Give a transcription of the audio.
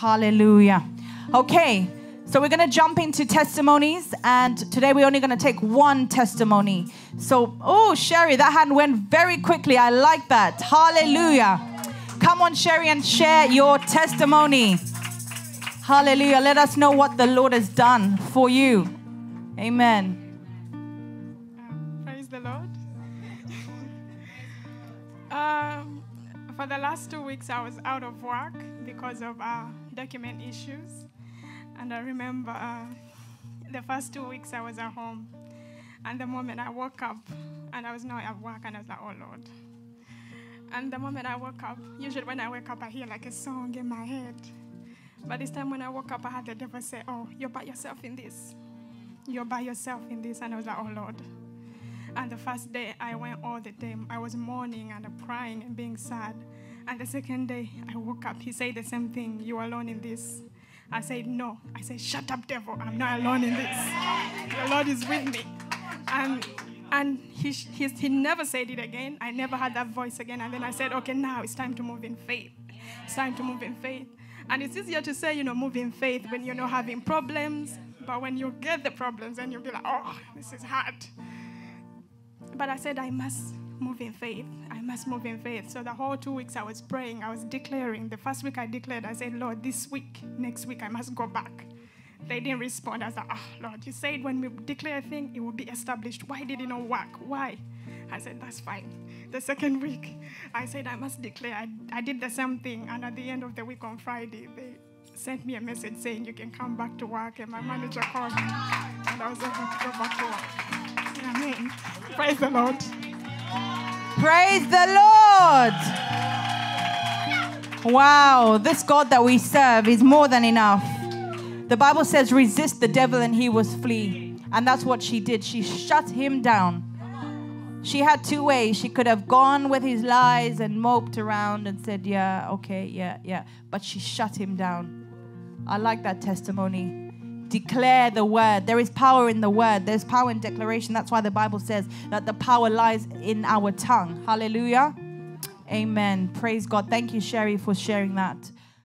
Hallelujah. Okay, so we're going to jump into testimonies, and today we're only going to take one testimony. So, oh, Sherry, that hand went very quickly. I like that. Hallelujah. Come on, Sherry, and share your testimony. Hallelujah. Let us know what the Lord has done for you. Amen. Um, praise the Lord. For the last two weeks, I was out of work because of uh, document issues. And I remember uh, the first two weeks I was at home. And the moment I woke up, and I was not at work, and I was like, oh Lord. And the moment I woke up, usually when I wake up, I hear like a song in my head. But this time when I woke up, I had the devil say, Oh, you're by yourself in this. You're by yourself in this. And I was like, Oh, Lord. And the first day, I went all the day. I was mourning and crying and being sad. And the second day, I woke up. He said the same thing. You are alone in this. I said, No. I said, Shut up, devil. I'm not alone in this. The Lord is with me. And and he, he, he never said it again. I never had that voice again. And then I said, okay, now it's time to move in faith. It's time to move in faith. And it's easier to say, you know, move in faith when you're not having problems. But when you get the problems, then you'll be like, oh, this is hard. But I said, I must move in faith. I must move in faith. So the whole two weeks I was praying, I was declaring. The first week I declared, I said, Lord, this week, next week, I must go back. They didn't respond. I was like, oh, Lord, you said when we declare a thing, it will be established. Why did it not work? Why? I said, that's fine. The second week, I said, I must declare. I, I did the same thing. And at the end of the week on Friday, they sent me a message saying, you can come back to work. And my manager called me. And I was able to go back to work. Amen. Praise the Lord. Praise the Lord. Wow, this God that we serve is more than enough. The Bible says, resist the devil and he was flee. And that's what she did. She shut him down. She had two ways. She could have gone with his lies and moped around and said, Yeah, okay, yeah, yeah. But she shut him down. I like that testimony. Declare the word. There is power in the word, there's power in declaration. That's why the Bible says that the power lies in our tongue. Hallelujah. Amen. Praise God. Thank you, Sherry, for sharing that.